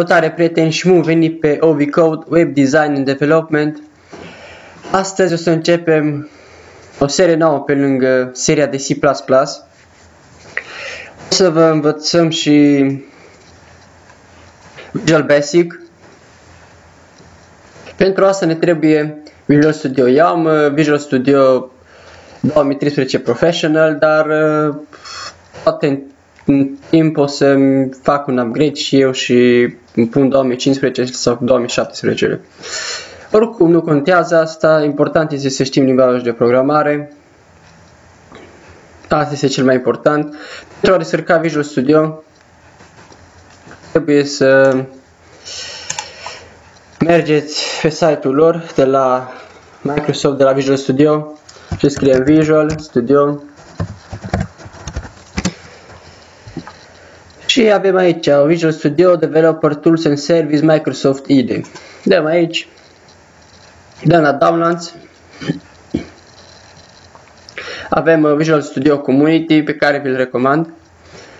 Salutare prieteni și bun venit pe OV Code Web Design and Development. Astăzi o să începem o serie nouă pe lângă seria de C++. O să vă învățăm și Visual Basic. Pentru asta ne trebuie Visual Studio. Eu am uh, Visual Studio 2013 Professional, dar uh, poate în timp o să fac un upgrade și eu și îmi pun 2015 sau 2017. Oricum nu contează asta, important este să știm limbajul de programare. Asta este cel mai important. Pentru a descărca Visual Studio trebuie să mergeți pe site-ul lor de la Microsoft, de la Visual Studio și scriem Visual Studio Și avem aici Visual Studio Developer Tools and Service Microsoft IDE. Dăm aici, dăm la Downloads. Avem uh, Visual Studio Community pe care vi-l recomand.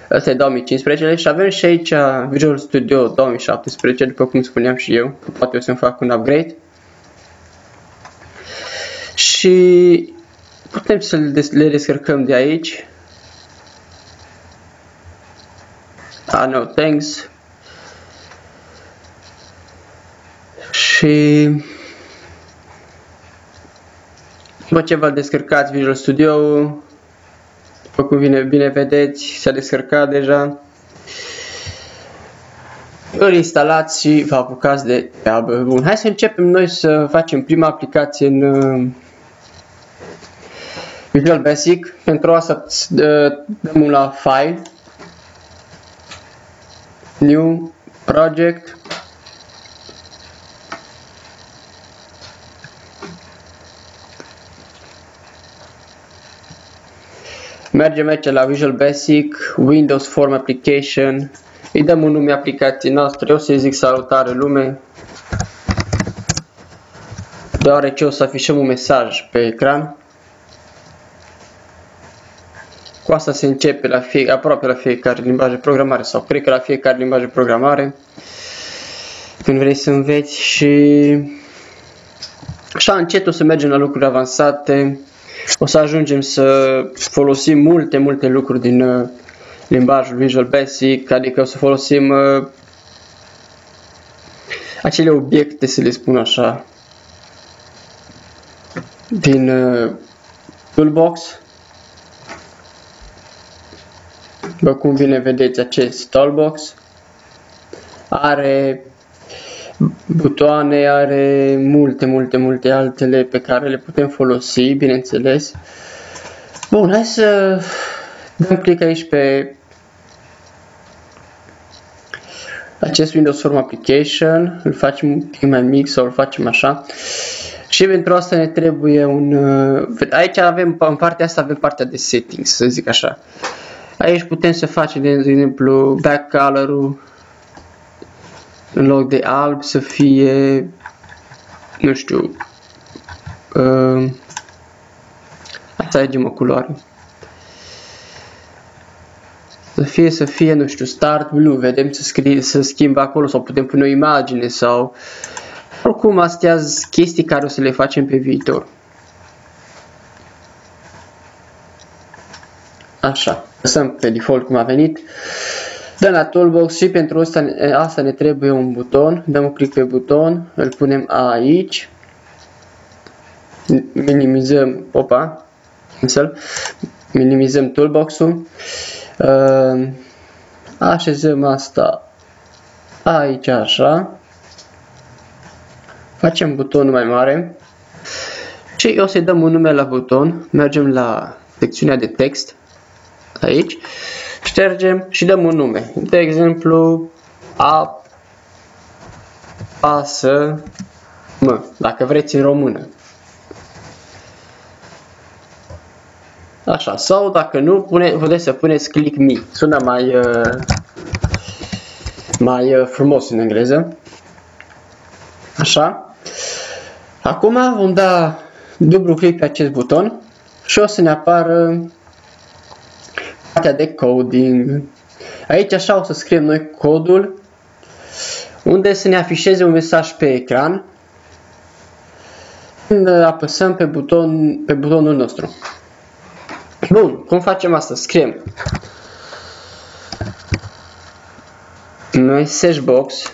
Asta e 2015 și avem și aici Visual Studio 2017, după cum spuneam și eu, poate o să-mi fac un upgrade. Și putem să le descărcăm de aici. Ah, no, thanks. Și după ce vă descărcați Visual Studio, după cum bine, bine vedeți, s-a descărcat deja. Îl instalați și vă apucați de treabă. Bun, hai să începem noi să facem prima aplicație în uh, Visual Basic. Pentru asta uh, dăm la File new project. Mergem aici la Visual Basic, Windows Form Application, îi dăm un nume aplicației noastre, eu să zic salutare lume, deoarece o să afișăm un mesaj pe ecran. Cu asta se începe la fie, aproape la fiecare limbaj de programare sau cred că la fiecare limbaj de programare. Când vrei să înveți și așa încet o să mergem la lucruri avansate, o să ajungem să folosim multe, multe lucruri din uh, limbajul Visual Basic, adică o să folosim uh, acele obiecte, să le spun așa, din uh, Toolbox După cum bine vedeți, acest toolbox are butoane, are multe, multe, multe altele pe care le putem folosi, bineînțeles. Bun, hai să dăm click aici pe acest Windows Form Application, îl facem un pic mai mic sau îl facem așa. Și pentru asta ne trebuie un... Aici avem, în partea asta avem partea de settings, să zic așa. Aici putem să facem, de exemplu, back color-ul în loc de alb să fie, nu știu, uh, asta e o culoare. Să fie, să fie, nu știu, start blue, vedem să, scrie, să schimbă acolo sau putem pune o imagine sau oricum astea sunt chestii care o să le facem pe viitor. Așa, lăsăm pe default cum a venit. Dăm la toolbox și pentru asta, asta ne trebuie un buton. Dăm un click pe buton, îl punem aici. Minimizăm, opa, cancel. Minimizăm toolbox-ul. Uh, așezăm asta aici așa. Facem butonul mai mare. Și o să-i dăm un nume la buton. Mergem la secțiunea de text aici, ștergem și dăm un nume. De exemplu, a pasă mă, dacă vreți în română. Așa, sau dacă nu, pune, puteți să puneți click me. Sună mai, uh, mai uh, frumos în engleză. Așa. Acum vom da dublu click pe acest buton și o să ne apară partea de coding. Aici așa o să scriem noi codul. unde să ne afișeze un mesaj pe ecran când apăsăm pe, buton, pe butonul nostru. Bun, cum facem asta? Scriem message box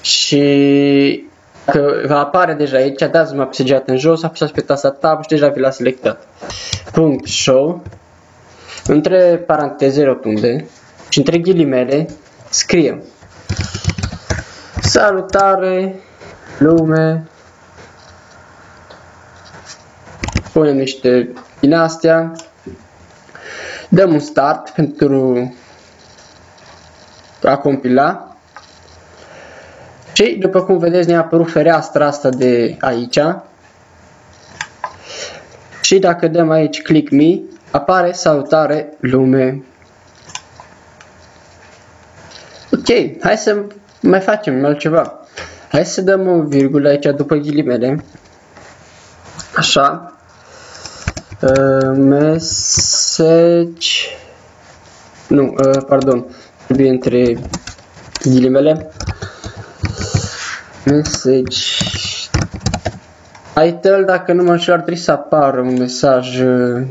și că va apare deja aici, dați mă apăsați în jos, apăsați pe tasta tab și deja vi l-a selectat. Punct show între paranteze rotunde și între ghilimele scriem Salutare lume. Punem niște din astea. Dăm un start pentru a compila. Și după cum vedeți ne-a apărut fereastra asta de aici. Și dacă dăm aici click me apare salutare lume. Ok hai să mai facem altceva. Hai să dăm o virgulă aici după ghilimele. Așa. Uh, message. Nu, uh, pardon. Trebuie între ghilimele. Message. Title, dacă nu mă înșel, ar trebui să apară un mesaj uh,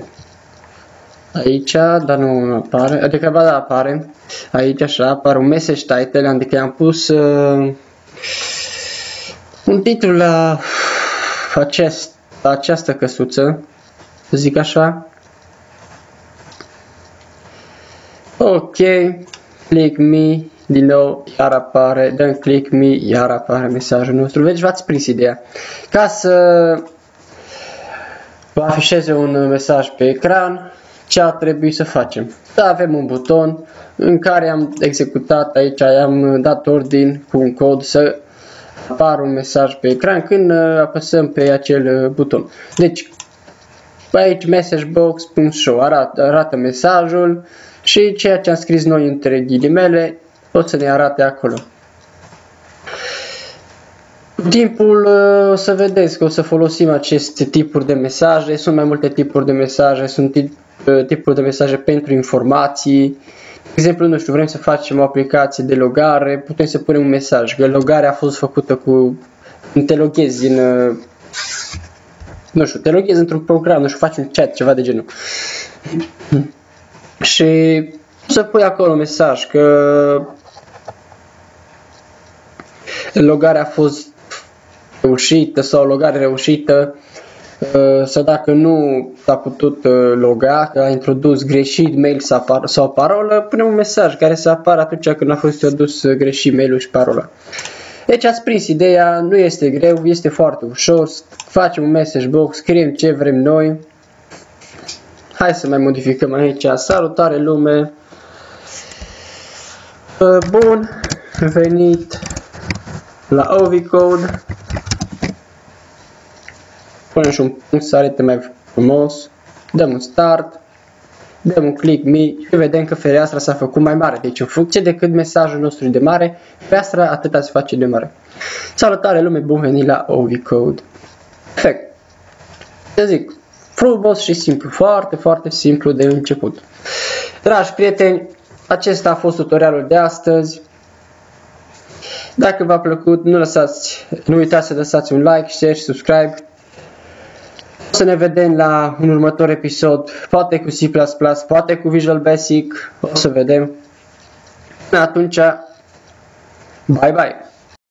aici, dar nu apare, adică ba da apare, aici așa apare un message title, adică am pus uh, un titlu la acest, la această căsuță, să zic așa. Ok, click me, din nou, iar apare, dăm click me, iar apare mesajul nostru. Deci v-ați prins ideea. Ca să vă afișeze un mesaj pe ecran, ce ar trebui să facem? Da, avem un buton în care am executat, aici am dat ordin cu un cod să apară un mesaj pe ecran când apăsăm pe acel buton. Deci, aici messagebox.show arată, arată mesajul și ceea ce am scris noi între ghilimele pot să ne arate acolo. Timpul o să vedeți că o să folosim aceste tipuri de mesaje, sunt mai multe tipuri de mesaje, sunt tipuri de mesaje pentru informații. De exemplu, nu știu, vrem să facem o aplicație de logare, putem să punem un mesaj că logarea a fost făcută cu te loghezi în nu știu, te loghezi într-un program, nu știu, faci un chat, ceva de genul. Și să pui acolo un mesaj că logarea a fost reușită sau logare reușită uh, sau dacă nu s-a putut uh, loga, că a introdus greșit mail sau, par- sau parolă, punem un mesaj care să apară atunci când a fost introdus uh, greșit mailul și parola. Deci ați prins ideea, nu este greu, este foarte ușor, facem un message box, scriem ce vrem noi. Hai să mai modificăm aici, salutare lume, bun venit la OviCode, punem și un punct să arate mai frumos, dăm un start, dăm un click me și vedem că fereastra s-a făcut mai mare. Deci în funcție de cât mesajul nostru e de mare, fereastra atâta se face de mare. Salutare lume, bun venit la OviCode. Perfect. Să zic, frumos și simplu, foarte, foarte simplu de început. Dragi prieteni, acesta a fost tutorialul de astăzi. Dacă v-a plăcut, nu, lăsați, nu uitați să lăsați un like, share și subscribe. O să ne vedem la un următor episod, poate cu C++, poate cu Visual Basic, o să vedem. Până atunci, bye bye!